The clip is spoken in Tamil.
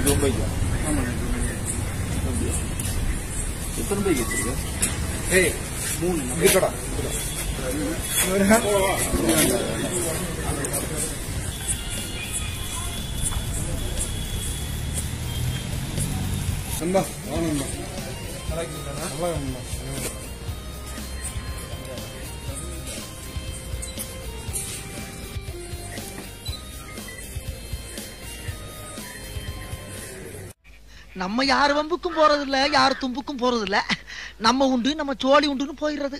இது ஒன்பது பைக்கா எத்தனை பைக் வச்சிருக்க ஏய் மூணு இருக்கடா நண்பா வா நண்பா நல்லா நண்பா நம்ம யார் வம்புக்கும் போறது இல்ல யார் தும்புக்கும் போறது இல்ல நம்ம உண்டு நம்ம சோழி உண்டுன்னு போயிடுறது.